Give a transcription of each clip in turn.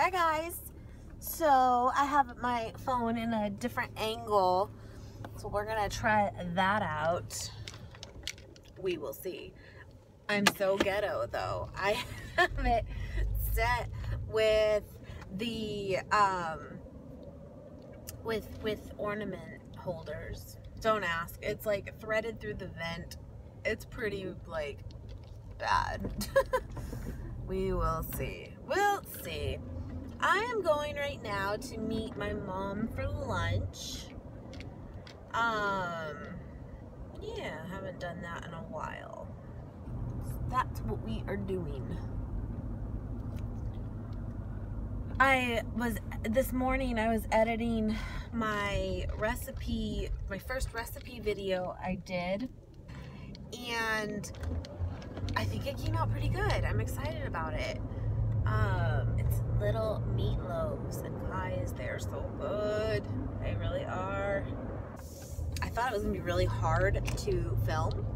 Hi guys. So I have my phone in a different angle. So we're gonna try that out. We will see. I'm so ghetto though. I have it set with the um with with ornament holders. Don't ask. It's like threaded through the vent. It's pretty like bad. we will see. We'll see. I am going right now to meet my mom for lunch. Um, yeah, I haven't done that in a while. So that's what we are doing. I was, this morning I was editing my recipe, my first recipe video I did. And I think it came out pretty good. I'm excited about it. Um, it's little meatloaves, they're so good. They really are. I thought it was gonna be really hard to film,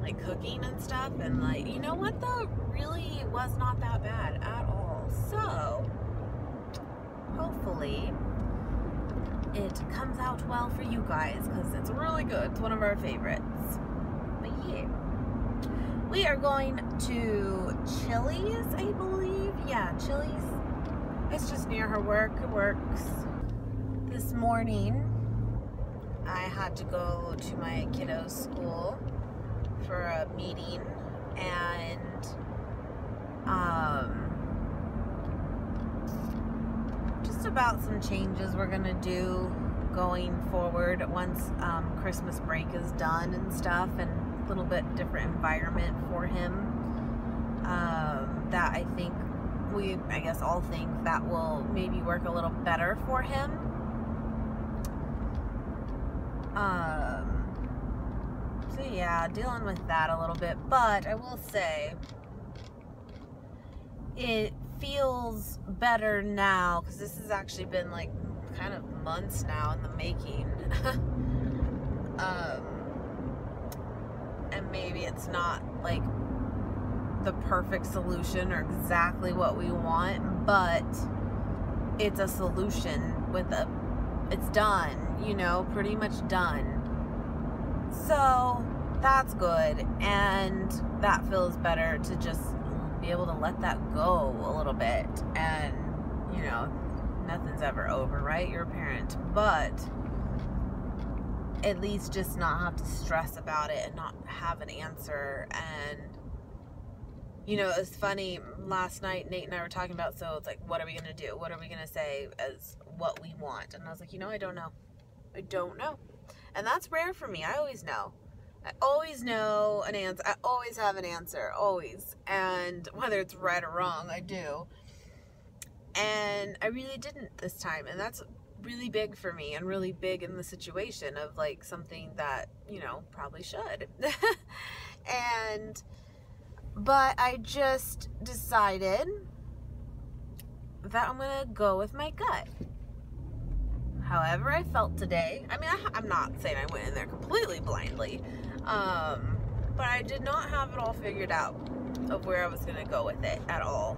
like cooking and stuff, and like, you know what though? Really was not that bad at all. So, hopefully, it comes out well for you guys because it's really good. It's one of our favorites. But yeah we are going to Chili's, I believe. Yeah, Chili's. It's just near her work. It works. This morning, I had to go to my kiddo's school for a meeting and um, just about some changes we're gonna do going forward once um, Christmas break is done and stuff and a little bit different environment for him um, that I think we, I guess all think that will maybe work a little better for him. Um, so yeah, dealing with that a little bit, but I will say it feels better now because this has actually been like kind of months now in the making. um, and maybe it's not like the perfect solution or exactly what we want, but it's a solution with a it's done, you know, pretty much done. So that's good and that feels better to just be able to let that go a little bit and you know, nothing's ever over, right? You're a parent, but at least just not have to stress about it and not have an answer and you know it's funny last night nate and i were talking about so it's like what are we gonna do? What are we gonna say as what we want? And i was like you know i don't know. I don't know. And that's rare for me. I always know. I always know an answer i always have an answer always. And whether it's right or wrong i do. And i really didn't this time. And that's really big for me and really big in the situation of like something that, you know, probably should. and, but I just decided that I'm to go with my gut. However I felt today, I mean, I, am not saying I went in there completely blindly, um, but I did not have it all figured out of where I was to go with it at all.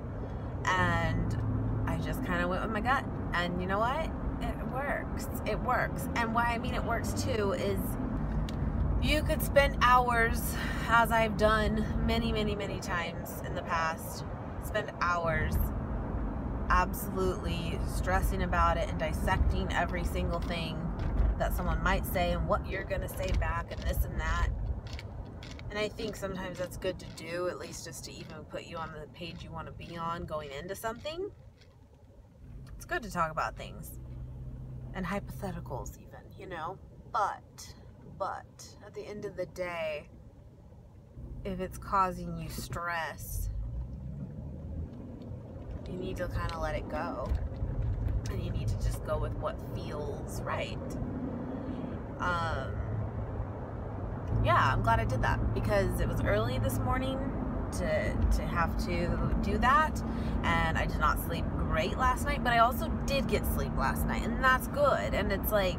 And I just kind of went with my gut. And you know what? it works. It works. And why I mean it works too is you could spend hours, as I've done many, many, many times in the past, spend hours absolutely stressing about it and dissecting every single thing that someone might say and what you're going to say back and this and that. And I think sometimes that's good to do, at least just to even put you on the page you want to be on going into something. It's good to talk about things and hypotheticals even, you know? But, but, at the end of the day, if it's causing you stress, you need to kind of let it go. And you need to just go with what feels right. Um, yeah, I'm glad I did that because it was early this morning to to have to do that and I did not sleep great last night but I also did get sleep last night and that's good and it's like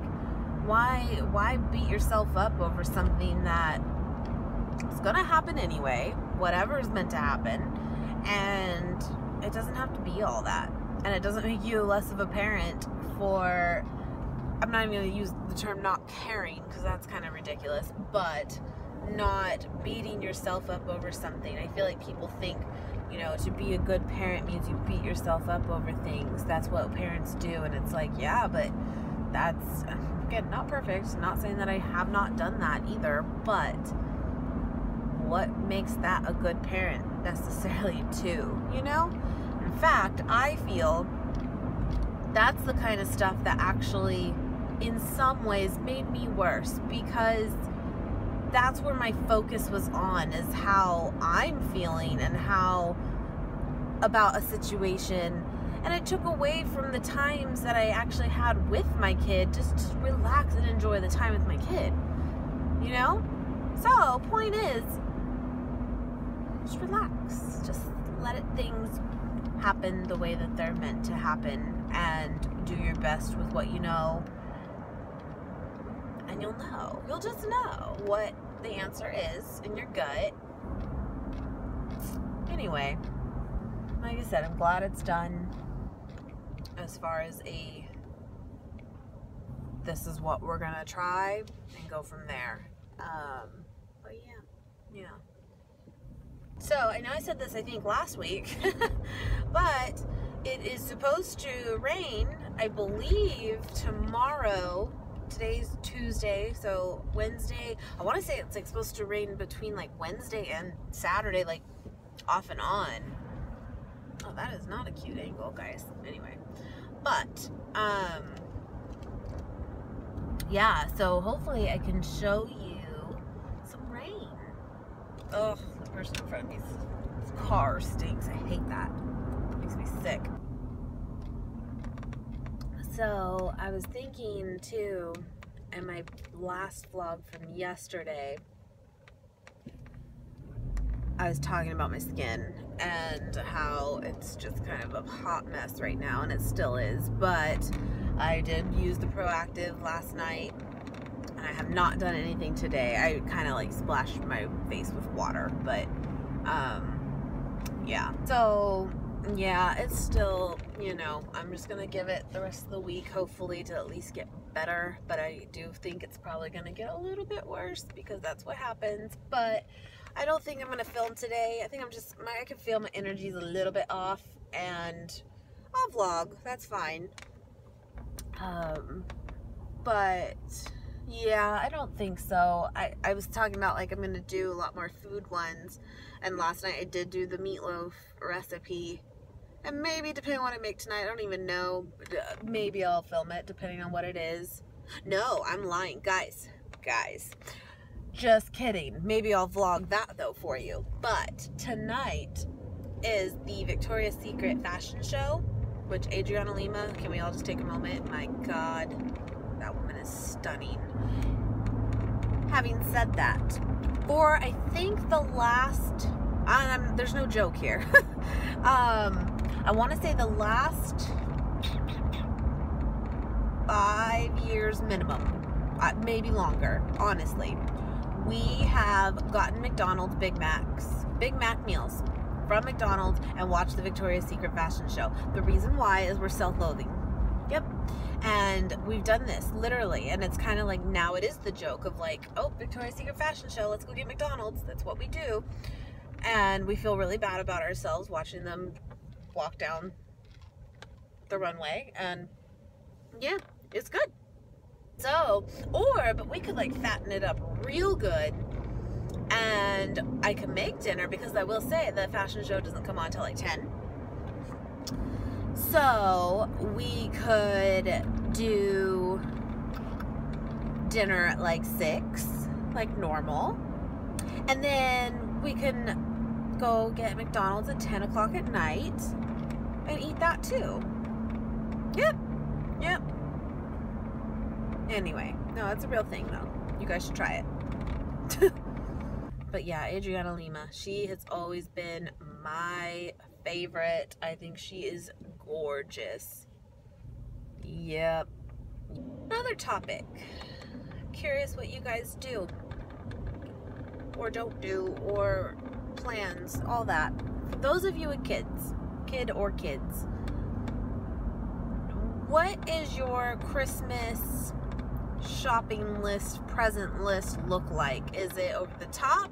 why why beat yourself up over something that is gonna happen anyway whatever is meant to happen and it doesn't have to be all that. And it doesn't make you less of a parent for, I'm not even going to use the term not caring because that's kind of ridiculous, but not beating yourself up over something. I feel like people think, you know, to be a good parent means you beat yourself up over things. That's what parents do. And it's like, yeah, but that's, again, not perfect. Not saying that I have not done that either, but what makes that a good parent necessarily, too, you know? In fact, I feel that's the kind of stuff that actually, in some ways, made me worse because that's where my focus was on is how I'm feeling and how about a situation and it took away from the times that I actually had with my kid just to relax and enjoy the time with my kid. You know? So, point is just relax. Just let it things happen the way that they're meant to happen and do your best with what you know and you'll know. You'll just know what the answer is in your gut. Anyway, like I said, I'm glad it's done as far as a this is what we're gonna try and go from there. Um, but yeah, yeah. So I know I said this I think last week, but it is supposed to rain, I believe, tomorrow today's Tuesday, so Wednesday, I want to say it's like supposed to rain between like Wednesday and Saturday, like off and on. Oh, that is not a cute angle, guys. Anyway, but, um, yeah, so hopefully I can show you some rain. Oh, the person in front of me's car stinks. I hate that. It makes me sick. So I was thinking too, in my last vlog from yesterday, I was talking about my skin and how it's just kind of a hot mess right now, and it still is. But I did use the Proactiv last night, and I have not done anything today. I kind of like splashed my face with water, but um, yeah. So yeah, it's still, you know, I'm just going to give it the rest of the week, hopefully, to at least get better. But I do think it's probably going to get a little bit worse because that's what happens. But I don't think I'm to film today. I think I'm just, my, I can feel my energy's a little bit off. And I'll vlog. That's fine. Um, but yeah, I don't think so. I, I was talking about like I'm to do a lot more food ones. And last night I did do the meatloaf recipe and maybe depending on what I make tonight, I don't even know. Maybe I'll film it depending on what it is. No, I'm lying. Guys, guys. Just kidding. Maybe I'll vlog that though for you. But tonight is the Victoria's Secret fashion show, which Adriana Lima, can we all just take a moment? My God, that woman is stunning. Having said that, for I think the last, um, there's no joke here. um, I want to say the last five years minimum, uh, maybe longer, honestly, we have gotten McDonald's Big Macs, Big Mac meals from McDonald's and watched the Victoria's Secret fashion show. The reason why is we're self-loathing. Yep. And we've done this literally, and it's kind of like now it is the joke of like, oh, Victoria's Secret fashion show, let's go get McDonald's. That's what we do. And we feel really bad about ourselves watching them walk down the runway and yeah, it's good. So, or, but we could like fatten it up real good and I can make dinner because I will say the fashion show doesn't come on until like 10. So we could do dinner at like 6, like normal. And then we can go get McDonald's at 10 o'clock at night and eat that too. Yep. Yep. Anyway, no, it's a real thing though. You guys should try it. but yeah, Adriana Lima, she has always been my favorite. I think she is gorgeous. Yep. Another topic. Curious what you guys do or don't do or plans, all that. For those of you with kids, kid or kids. What is your Christmas shopping list, present list look like? Is it over the top?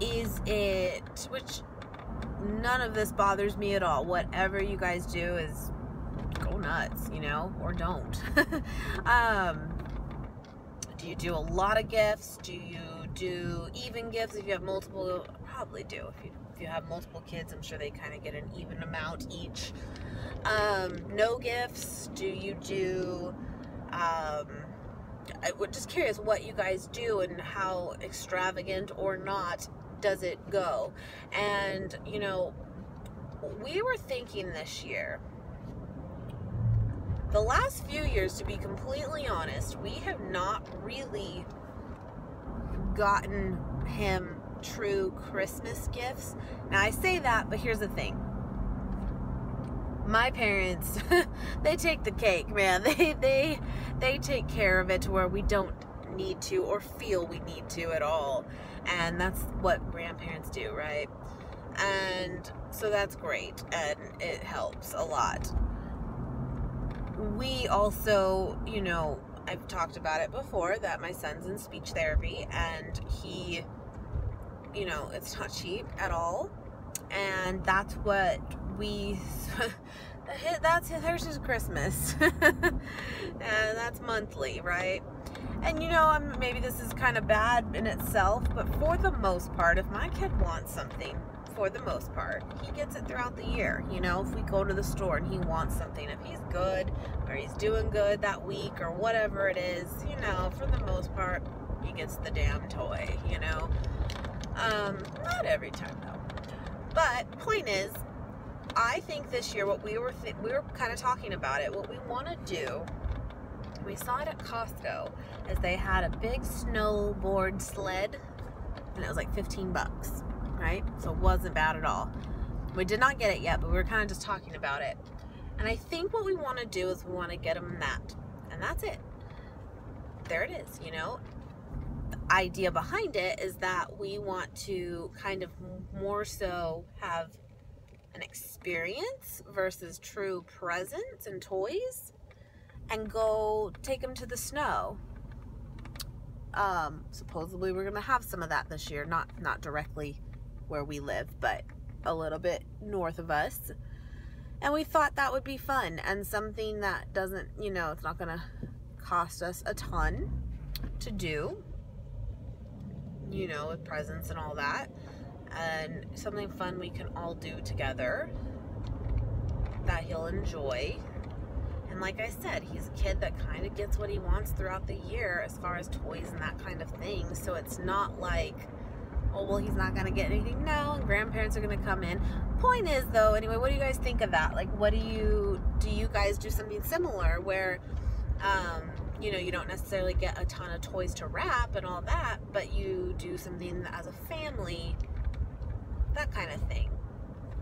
Is it, which none of this bothers me at all. Whatever you guys do is go nuts, you know, or don't. um, do you do a lot of gifts? Do you do even gifts if you have multiple? Probably do. If you, if you have multiple kids, I'm sure they kind of get an even amount each. Um, no gifts. Do you do? Um, I was just curious what you guys do and how extravagant or not does it go. And you know, we were thinking this year the last few years, to be completely honest, we have not really gotten him true Christmas gifts. Now, I say that, but here's the thing. My parents, they take the cake, man. They they they take care of it to where we don't need to or feel we need to at all. And that's what grandparents do, right? And so that's great and it helps a lot we also, you know, I've talked about it before that my son's in speech therapy and he, you know, it's not cheap at all. And that's what we, that's, there's his Christmas. and that's monthly, right? And you know, I'm, maybe this is kind of bad in itself, but for the most part, if my kid wants something, for the most part. He gets it throughout the year. You know, if we go to the store and he wants something, if he's good or he's doing good that week or whatever it is, you know, for the most part, he gets the damn toy, you know. Um, not every time though. But point is, I think this year what we were we were kind of talking about it. What we want to do, we saw it at Costco, is they had a big snowboard sled, and it was like 15 bucks right? So it wasn't bad at all. We did not get it yet, but we were kind of just talking about it. And I think what we want to do is we want to get them that. And that's it. There it is, you know? The idea behind it is that we want to kind of more so have an experience versus true presents and toys and go take them to the snow. Um, supposedly we're going to have some of that this year, not not directly where we live, but a little bit north of us. And we thought that would be fun and something that doesn't, you know, it's not going to cost us a ton to do, you know, with presents and all that. And something fun we can all do together that he'll enjoy. And like I said, he's a kid that kind of gets what he wants throughout the year as far as toys and that kind of thing. So it's not like oh well he's not gonna get anything now and grandparents are gonna come in point is though anyway what do you guys think of that like what do you do you guys do something similar where um you know you don't necessarily get a ton of toys to wrap and all that but you do something as a family that kind of thing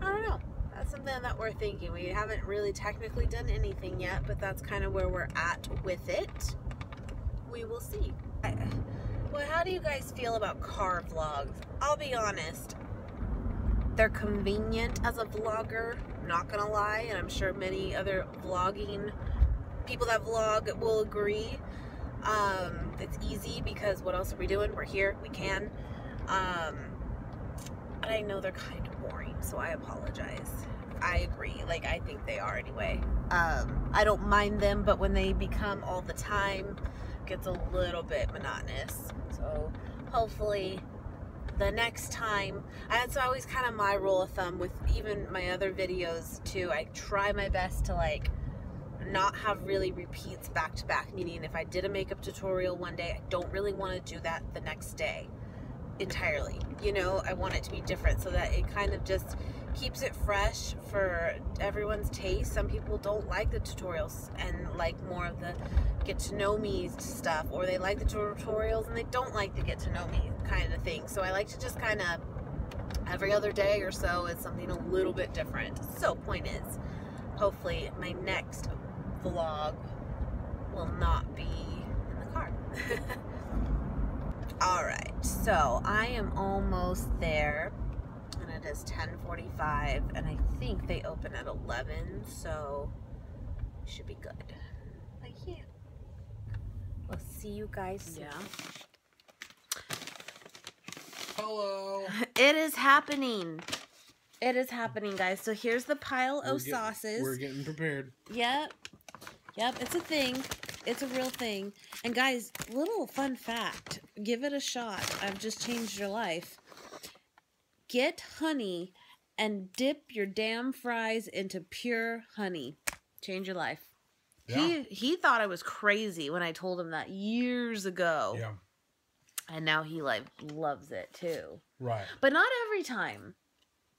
i don't know that's something that we're thinking we haven't really technically done anything yet but that's kind of where we're at with it we will see well, how do you guys feel about car vlogs? I'll be honest. They're convenient as a vlogger, not gonna lie, and I'm sure many other vlogging people that vlog will agree. Um, it's easy because what else are we doing? We're here, we can. Um, but I know they're kind of boring, so I apologize. I agree. Like, I think they are anyway. Um, I don't mind them, but when they become all the time, gets a little bit monotonous. So hopefully the next time, that's always kind of my rule of thumb with even my other videos too. I try my best to like not have really repeats back to back, meaning if I did a makeup tutorial one day, I don't really want to do that the next day entirely. You know, I want it to be different so that it kind of just keeps it fresh for everyone's taste. Some people don't like the tutorials and like more of the get to know me stuff, or they like the tutorials and they don't like the get to know me kind of thing. So I like to just kind of every other day or so is something a little bit different. So, point is, hopefully, my next vlog will not be in the car. All right, so I am almost there, and it is 10:45, and I think they open at 11, so should be good. But yeah. We'll see you guys soon. Hello. It is happening. It is happening, guys. So here's the pile We're of get- sauces. We're getting prepared. Yep. Yep, it's a thing. It's a real thing. And guys, little fun fact. Give it a shot. I've just changed your life. Get honey and dip your damn fries into pure honey. Change your life. He he thought I was crazy when I told him that years ago. Yeah. And now he like loves it too. Right. But not every time.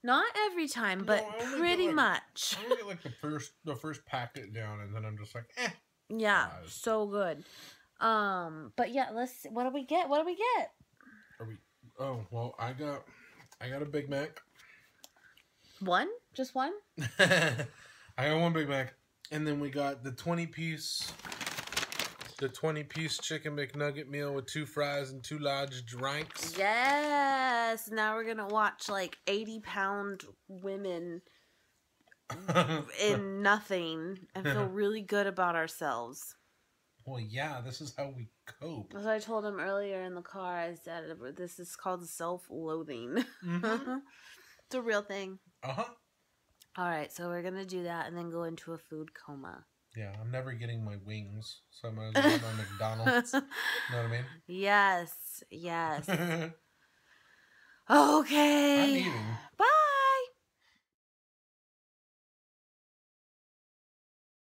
Not every time, but No, pretty like- much. I'm gonna get like the first the first packet down, and then I'm just like, eh. Yeah, so good. Um, but yeah, let's. see- What do we get? What do we get? Are we? Oh well, I got I got a Big Mac. One? Just one? I got one Big Mac, and then we got the twenty piece, the twenty piece chicken McNugget meal with two fries and two large drinks. Yes. Now we're gonna watch like eighty pound women in nothing and feel really good about ourselves. well, yeah, this is how we cope. As I told him earlier in the car, I said this is called self-loathing. Mhm. it's a real thing. Uh huh. All right, so we're gonna do that and then go into a food coma. Yeah, I'm never getting my wings, so I might as well get my McDonald's. You know what I mean? yes, yes. Okay. I'm eating. Bye.